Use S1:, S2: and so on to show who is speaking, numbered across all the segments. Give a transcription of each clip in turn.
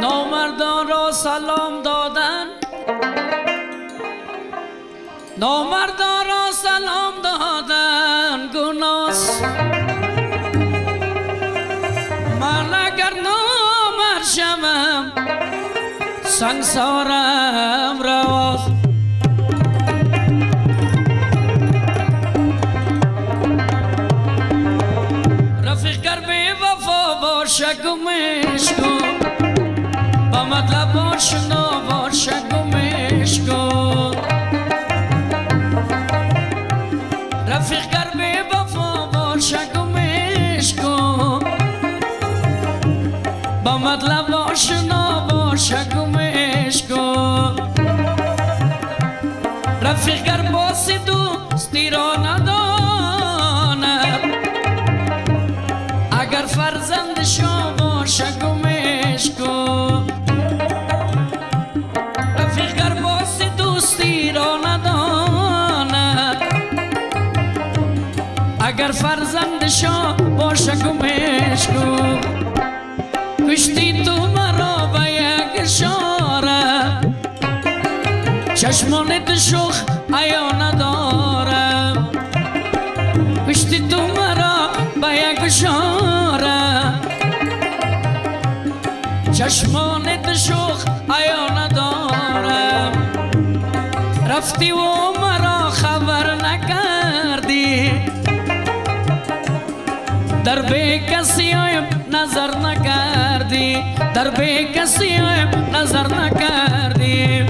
S1: نامردان را سلام دادن. نامردان را سلام دادن گناس. من اگر نامرد شوم سنگسارم رفیق گر به وفا باشه گمش کن با مطلب آشنا باشه گمش کن رفیق گر باسی دوستی را نداند. اگر فرزند شما باشه گمش کن شما باشه گمش کن کشتی تو مرا به یک اشاره. چشمانت شخ ایا ندارم کشتی تو مرا به یک اشاره. چشمانت شخ ایا ندارم رفتی و مرا خبر نکردی. در به کسی نظر نکردی در به کسی نظر نکردی۔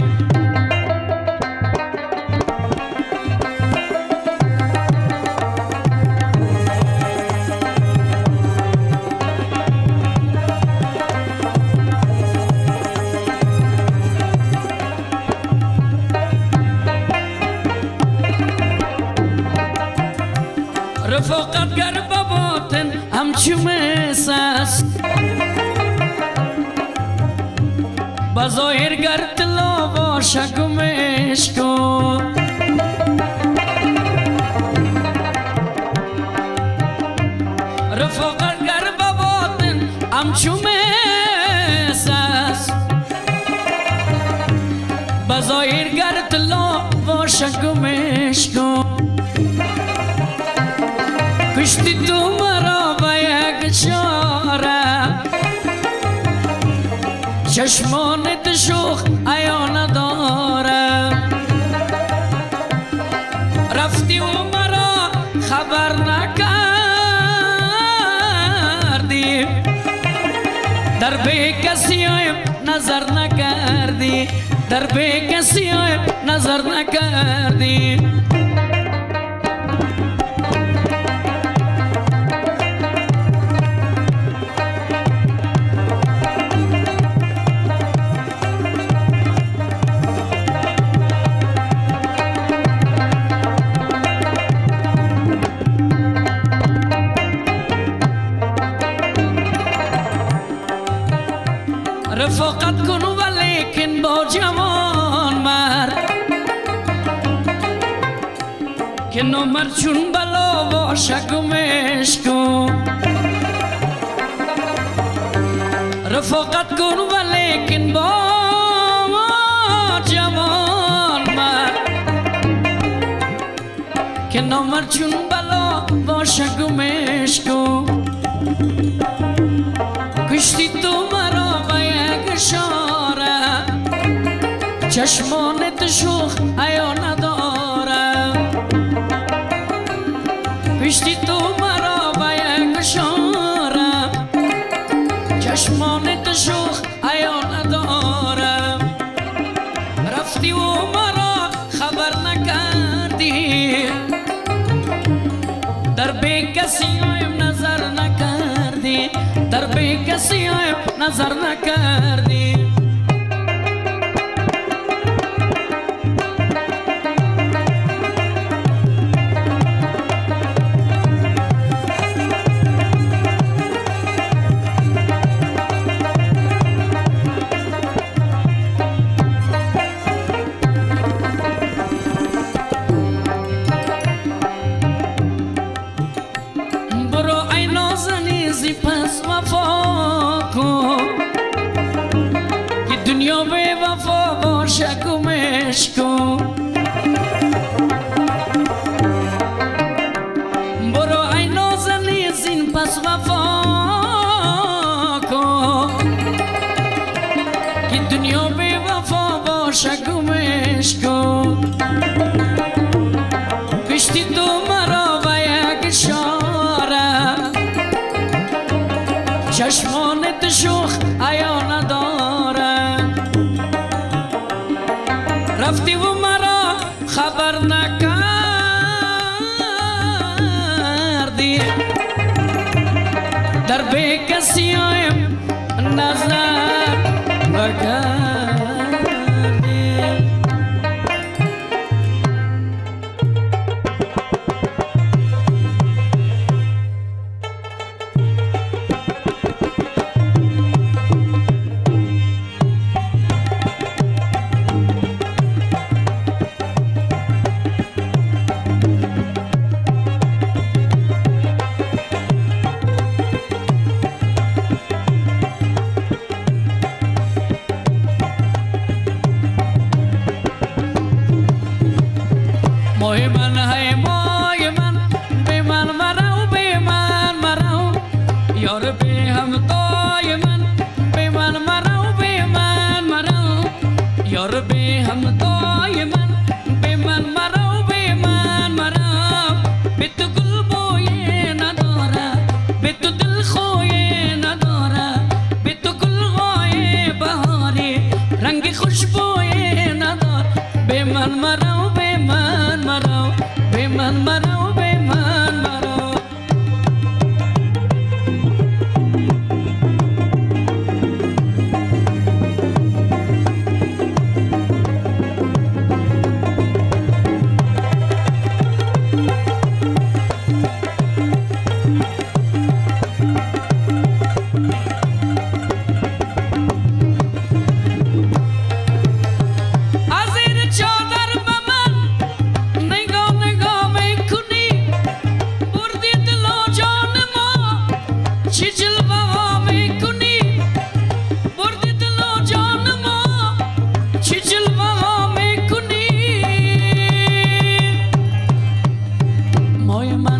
S1: بظاهر گر طلا باشه گمش کن رفاقت گر بباطن همچو مس است. بظاهر گر طلا باشه گمش کن کشتی تو مرا به یک چاره. چشمانت شوخ ایا ندارم. رفتی و مرا خبر نکردی. در به کسی نظر نکردی. در به کسی نظر نکردی. رفاقت کن ولیکن با جوان مرد که نمر چون بلا باشه گمش کن رفاقت کن ولیکن با جوان مرد که نمر چون بلا باشه گمش چشمانت شوخ ایا ندارم. کشتی تو مرا به اشاره چشمانت شوخ ایا ندارم. رفتی و مرا خبر نکردی. در به کسی نظر نکردی. در به کسی نظر نکردی. چشمانت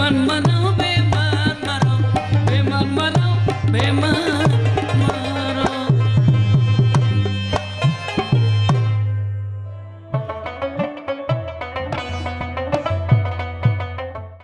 S1: نداره به